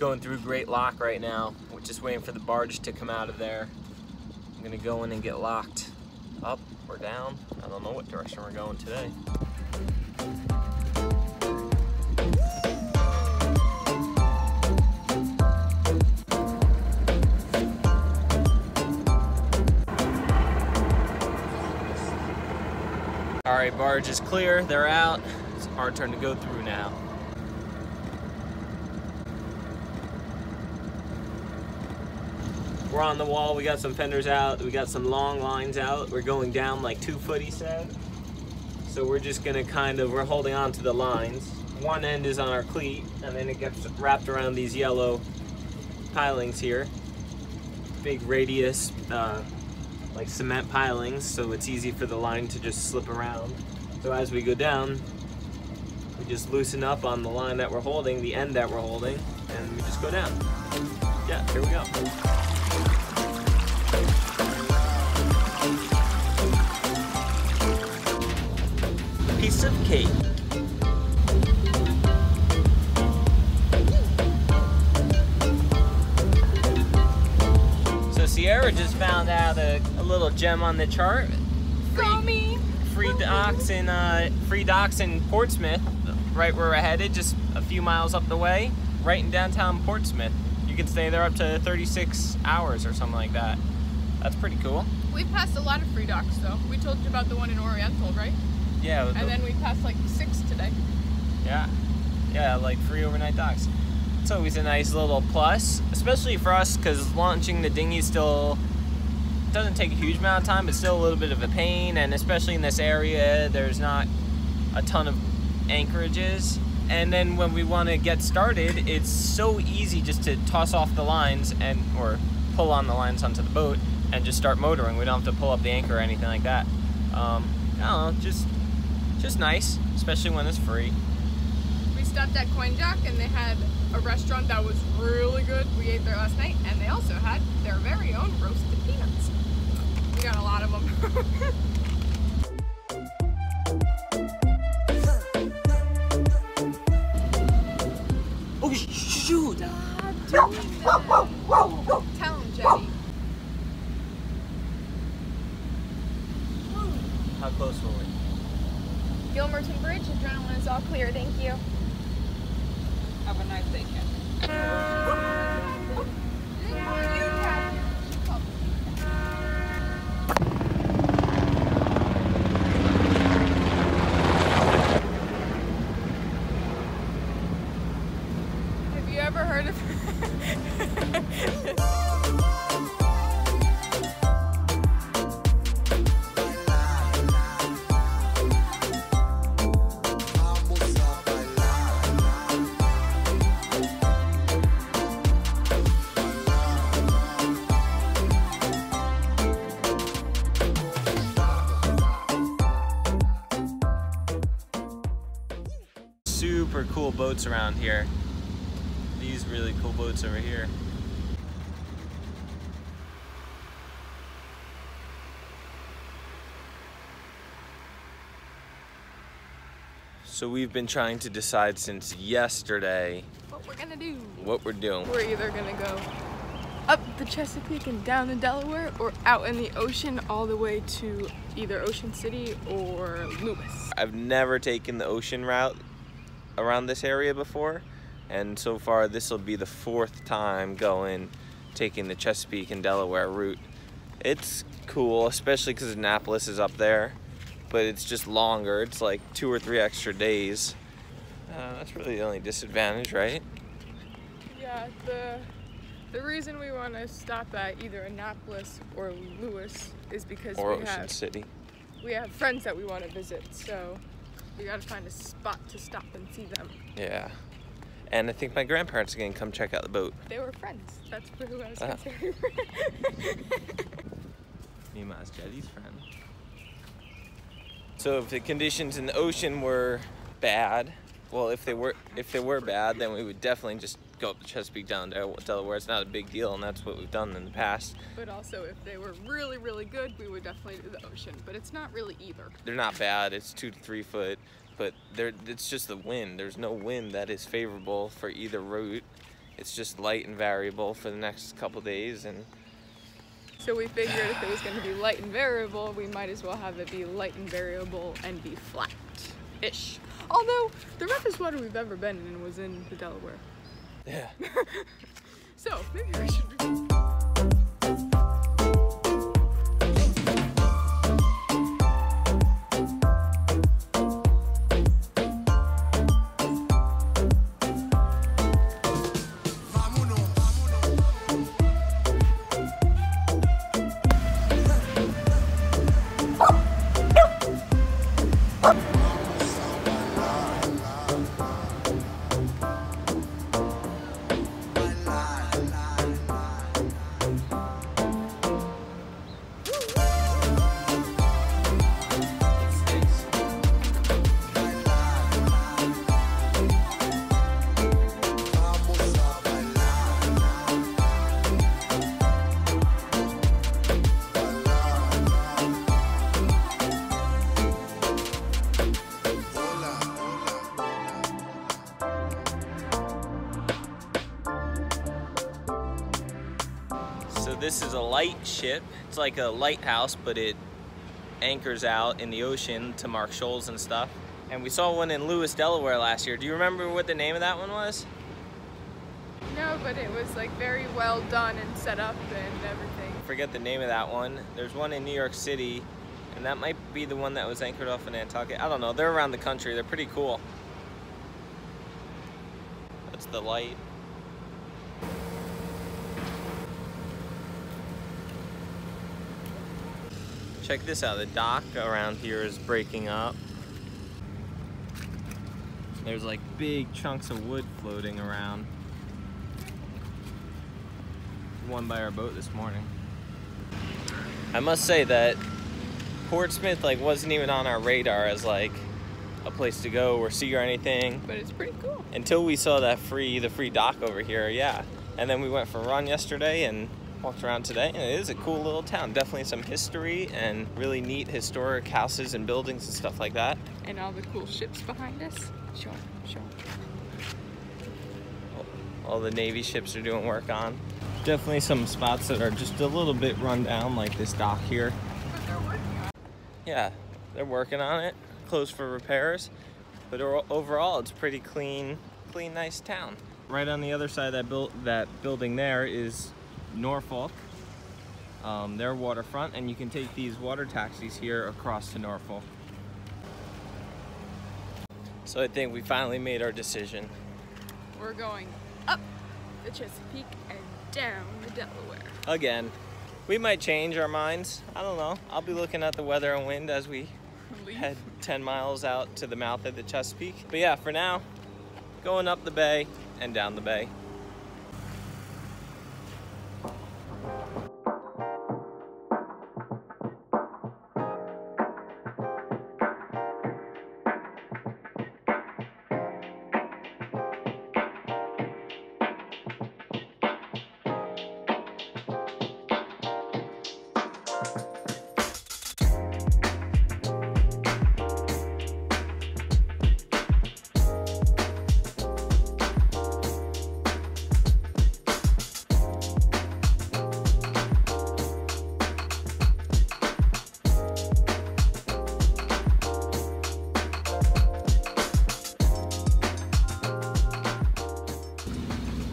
Going through Great Lock right now. We're just waiting for the barge to come out of there. I'm gonna go in and get locked up or down. I don't know what direction we're going today. All right, barge is clear, they're out. It's our turn to go through now. We're on the wall, we got some fenders out, we got some long lines out. We're going down like two foot, he said. So we're just gonna kind of, we're holding on to the lines. One end is on our cleat, and then it gets wrapped around these yellow pilings here. Big radius, uh, like cement pilings, so it's easy for the line to just slip around. So as we go down, we just loosen up on the line that we're holding, the end that we're holding, and we just go down. Yeah, here we go. Piece of cake. So Sierra just found out a, a little gem on the chart. Me! Free docks in uh, free docks in Portsmouth, right where we're headed, just a few miles up the way, right in downtown Portsmouth. You can stay there up to 36 hours or something like that. That's pretty cool. We've passed a lot of free docks though. We told you about the one in Oriental, right? Yeah. the- And then we passed like six today. Yeah, yeah, like free overnight docks. It's always a nice little plus, especially for us, because launching the dinghy still doesn't take a huge amount of time, but still a little bit of a pain. And especially in this area, there's not a ton of anchorages. And then when we want to get started, it's so easy just to toss off the lines and or pull on the lines onto the boat and just start motoring. We don't have to pull up the anchor or anything like that. Um, I don't know, just just nice, especially when it's free. We stopped at Coinjock and they had a restaurant that was really good. We ate there last night and they also had their very own roasted peanuts. We got a lot of them. shoot! Tell him, Jetty. How close were we? Gilmerton Bridge, adrenaline is all clear, thank you. Have a nice day, Ken. Cool boats around here. These really cool boats over here. So we've been trying to decide since yesterday what we're gonna do? what we're doing. We're either gonna go up the Chesapeake and down the Delaware or out in the ocean all the way to either Ocean City or Lewes. I've never taken the ocean route around this area before, and so far this will be the fourth time going taking the Chesapeake and Delaware route. It's cool, especially because Annapolis is up there, but it's just longer. It's like two or three extra days. Uh, that's really the only disadvantage, right? Yeah, the the reason we want to stop at either Annapolis or Lewes is because Or we Ocean have City. we have friends that we want to visit, so we gotta find a spot to stop and see them. Yeah. And I think my grandparents are gonna come check out the boat. They were friends. That's who I was Ah. considering. Mima's Jetty's friend. So if the conditions in the ocean were bad, well, if they were if they were bad, then we would definitely just go up the Chesapeake down to Delaware. It's not a big deal, and that's what we've done in the past. but also, if they were really, really good, we would definitely do the ocean. But it's not really either. They're not bad. It's two to three foot, but there it's just the wind. There's no wind that is favorable for either route. it's just light and variable for the next couple days and So we figured if it was going to be light and variable, we might as well have it be light and variable and be flat-ish. Although the roughest water we've ever been in was in the Delaware. Yeah. So maybe we should. This is a light ship. It's like a lighthouse, but it anchors out in the ocean to mark shoals and stuff. And we saw one in Lewes, Delaware last year. Do you remember what the name of that one was? No, but it was like very well done and set up and everything. Forget the name of that one. There's one in New York City, and that might be the one that was anchored off in Nantucket. I don't know. They're around the country. They're pretty cool. That's the light. Check this out. The dock around here is breaking up. There's like big chunks of wood floating around. One by our boat this morning. I must say that Portsmouth like wasn't even on our radar as like a place to go or see or anything But it's pretty cool. until we saw that free the free dock over here. Yeah, and then we went for a run yesterday and walked around today. And it is a cool little town. Definitely some history and really neat historic houses and buildings and stuff like that. And all the cool ships behind us. Sure, sure. all the Navy ships are doing work on. Definitely some spots that are just a little bit run down, like this dock here. But they're working on Yeah, they're working on it, closed for repairs, but overall it's pretty clean, clean, nice town. Right on the other side of that, build, that building there is Norfolk, um, their waterfront, and you can take these water taxis here across to Norfolk. So I think we finally made our decision. We're going up the Chesapeake and down the Delaware. Again, we might change our minds. I don't know. I'll be looking at the weather and wind as we Leave. head 10 miles out to the mouth of the Chesapeake. But yeah, for now, going up the bay and down the bay.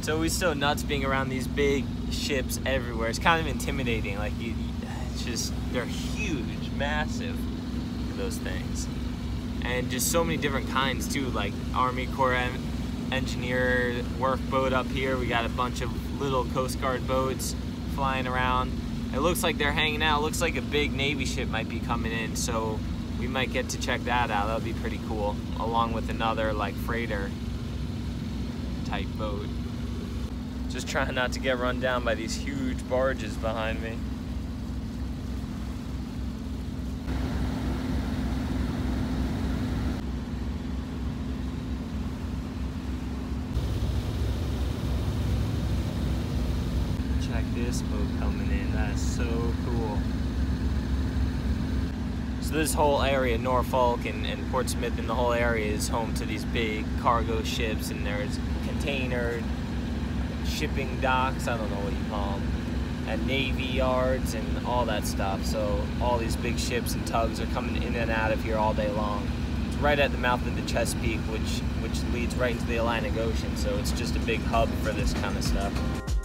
It's always so nuts being around these big ships everywhere. It's kind of intimidating. Like you, it's just they're huge, massive. Those things, and just so many different kinds too. Like Army Corps en- engineer work boat up here. We got a bunch of little Coast Guard boats flying around. It looks like they're hanging out. It looks like a big Navy ship might be coming in. So we might get to check that out. That'll be pretty cool, along with another like freighter type boat. Just trying not to get run down by these huge barges behind me. Check this boat coming in. That's so cool. So this whole area, Norfolk and, and Portsmouth and the whole area is home to these big cargo ships and there's container shipping docks. I don't know what you call them, and navy yards and all that stuff. So all these big ships and tugs are coming in and out of here all day long. It's right at the mouth of the Chesapeake, which which leads right into the Atlantic Ocean. So it's just a big hub for this kind of stuff.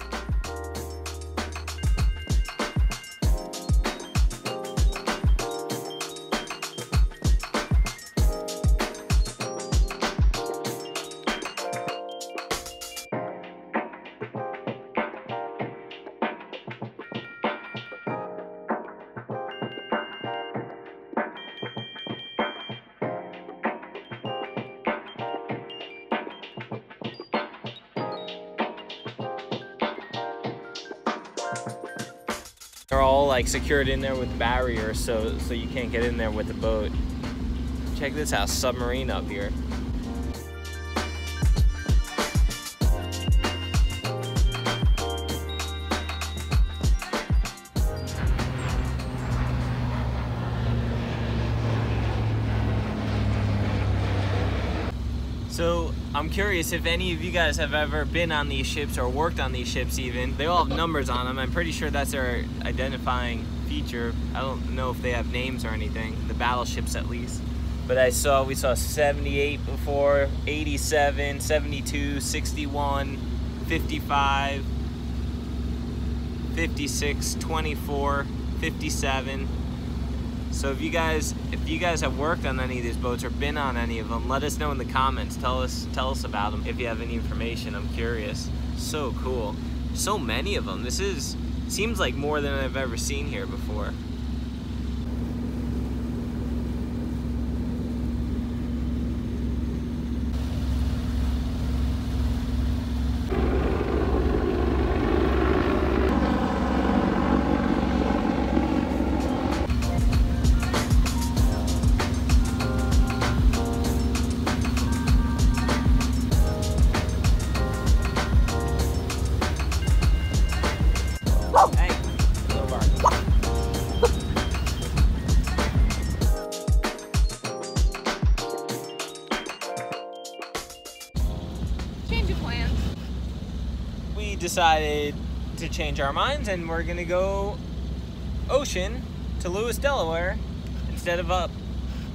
Like secured in there with barriers so so you can't get in there with the boat. Check this out, submarine up here. Curious if any of you guys have ever been on these ships or worked on these ships even. They all have numbers on them. I'm pretty sure that's their identifying feature. I don't know if they have names or anything, the battleships at least. But I saw, we saw 78 before, 87, 72, 61, 55, 56, 24, 57. So if you guys if you guys have worked on any of these boats or been on any of them, let us know in the comments. Tell us tell us about them if you have any information. I'm curious. So cool. So many of them. This is seems like more than I've ever seen here before. Decided to change our minds and we're gonna go ocean to Lewes, Delaware, instead of up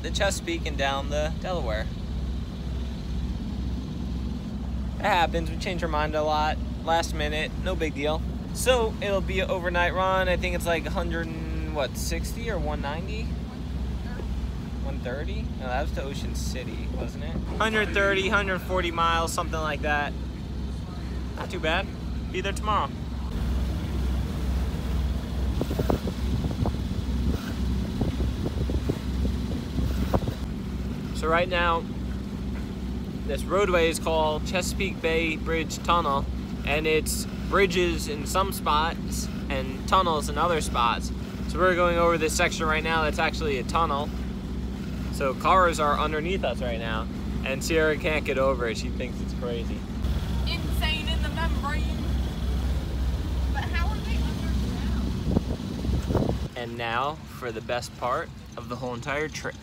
the Chesapeake and down the Delaware. It happens. We change our mind a lot. Last minute, no big deal. So it'll be an overnight run. I think it's like 100 and what 60 or 190. 130? No, that was to Ocean City, wasn't it? 130, 140 miles, something like that. Not too bad. Be there tomorrow. So right now, this roadway is called Chesapeake Bay Bridge Tunnel, and it's bridges in some spots and tunnels in other spots. So we're going over this section right now that's actually a tunnel. So cars are underneath us right now, and Sierra can't get over it. She thinks it's crazy. Insane in the membrane. But how are they under now? And now for the best part of the whole entire trip.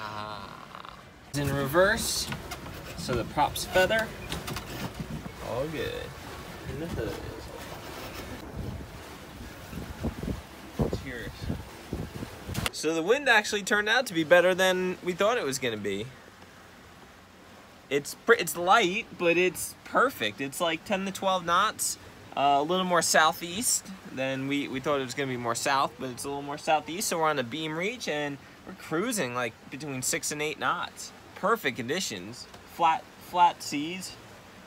Ah. It's in reverse, so the props feather. All good. And the hood Cheers. So the wind actually turned out to be better than we thought it was going to be it's it's light, but it's perfect. It's like 10 to 12 knots, uh, a little more southeast than we, we thought it was going to be more south, but it's a little more southeast. So we're on a beam reach and we're cruising like between six and eight knots. Perfect conditions. Flat flat seas,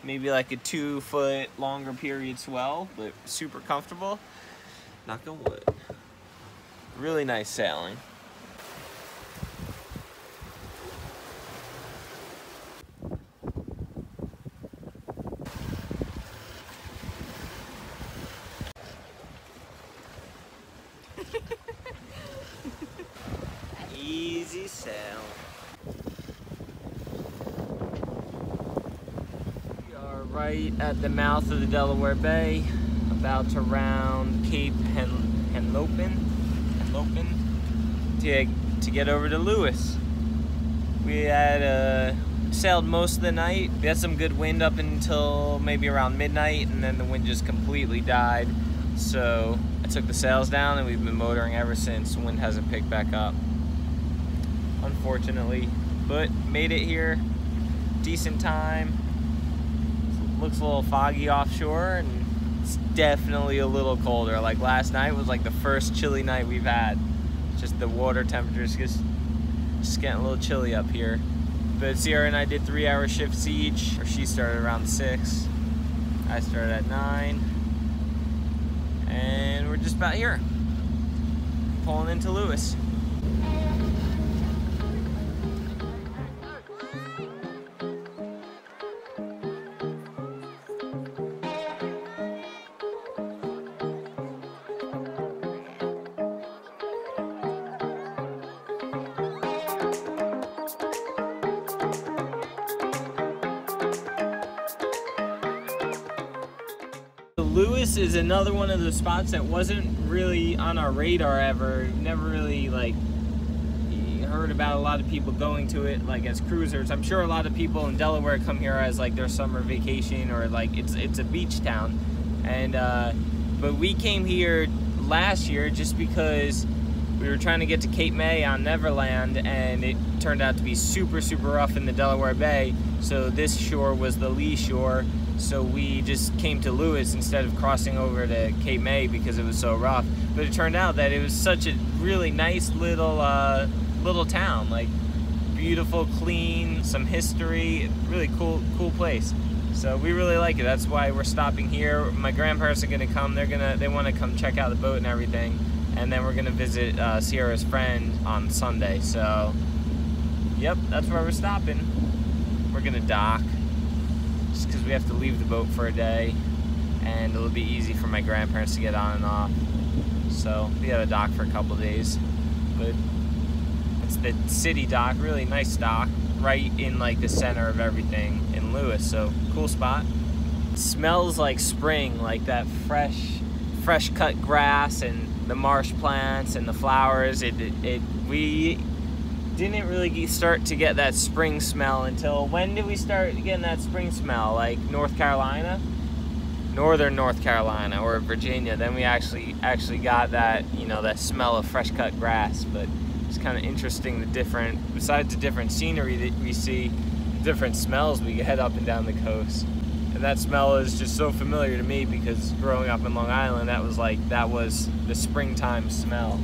maybe like a two foot longer period swell, but super comfortable. Knock on wood. Really nice sailing. Easy sail. We are right at the mouth of the Delaware Bay, about to round Cape Hen- Henlopen, Henlopen to, to get over to Lewes. We had uh, sailed most of the night. We had some good wind up until maybe around midnight, and then the wind just completely died. So I took the sails down, and we've been motoring ever since. The wind hasn't picked back up, unfortunately. But made it here, decent time. Looks a little foggy offshore, and it's definitely a little colder. Like last night was like the first chilly night we've had. Just the water temperatures just just getting a little chilly up here. But Sierra and I did three hour shifts each. Or she started around six. I started at nine. And we're just about here. Pulling into Lewes. Another one of the spots that wasn't really on our radar ever. Never really like heard about a lot of people going to it like as cruisers. I'm sure a lot of people in Delaware come here as like their summer vacation or like it's it's a beach town. And uh, but we came here last year just because we were trying to get to Cape May on Neverland and it turned out to be super super rough in the Delaware Bay. So this shore was the lee shore so we just came to Lewes instead of crossing over to Cape May because it was so rough. But it turned out that it was such a really nice little uh, little town, like beautiful, clean, some history, really cool cool place. So we really like it. That's why we're stopping here. My grandparents are gonna come. They're gonna they want to come check out the boat and everything, and then we're gonna visit uh, Sierra's friend on Sunday. So, yep, that's where we're stopping. We're gonna dock just because we have to leave the boat for a day and it'll be easy for my grandparents to get on and off. So we have a dock for a couple days, but it's the city dock, really nice dock, right in like the center of everything in Lewes. So cool spot. It smells like spring, like that fresh, fresh cut grass and the marsh plants and the flowers. It, it, it we didn't really start to get that spring smell until when did we start getting that spring smell? Like North Carolina, northern North Carolina or Virginia. Then we actually actually got that you know that smell of fresh cut grass. But it's kind of interesting the different besides the different scenery that we see, different smells we get up and down the coast. And that smell is just so familiar to me because growing up in Long Island, that was like that was the springtime smell.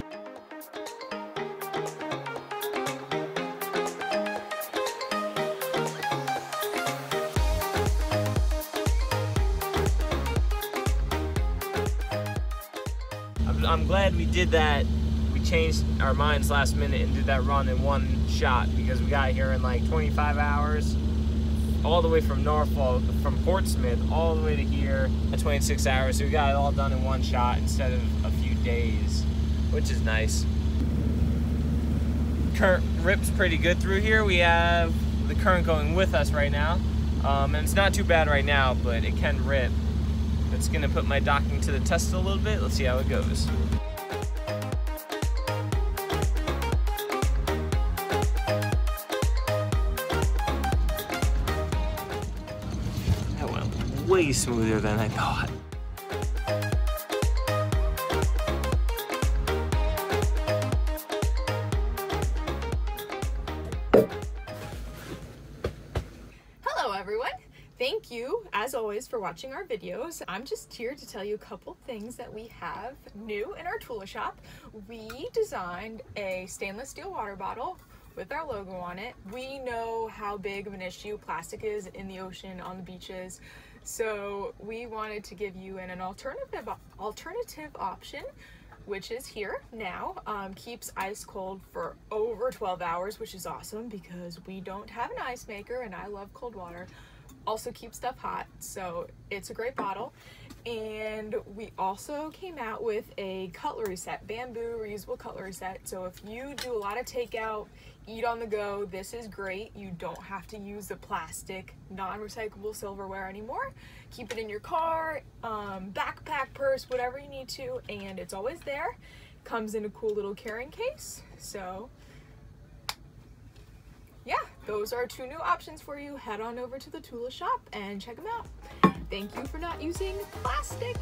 Did that. We changed our minds last minute and did that run in one shot because we got here in like 25 hours, all the way from Norfolk, from Portsmouth, all the way to here in 26 hours. So we got it all done in one shot instead of a few days, which is nice. Current rips pretty good through here. We have the current going with us right now. Um, and it's not too bad right now, but it can rip. It's gonna put my docking to the test a little bit. Let's see how it goes. Way smoother than I thought. Hello everyone! Thank you, as always, for watching our videos. I'm just here to tell you a couple things that we have new in our Tula shop. We designed a stainless steel water bottle with our logo on it. We know how big of an issue plastic is in the ocean, on the beaches, so we wanted to give you an, an alternative alternative option which is here now. Um, keeps ice cold for over 12 hours, which is awesome because we don't have an ice maker and I love cold water. Also keeps stuff hot, so it's a great bottle. And we also came out with a cutlery set, bamboo reusable cutlery set. So if you do a lot of takeout, eat on the go, this is great. You don't have to use the plastic, non-recyclable silverware anymore. Keep it in your car, um, backpack, purse, whatever you need to, and it's always there. Comes in a cool little carrying case. So yeah, those are two new options for you. Head on over to the Tula shop and check them out. Thank you for not using plastic.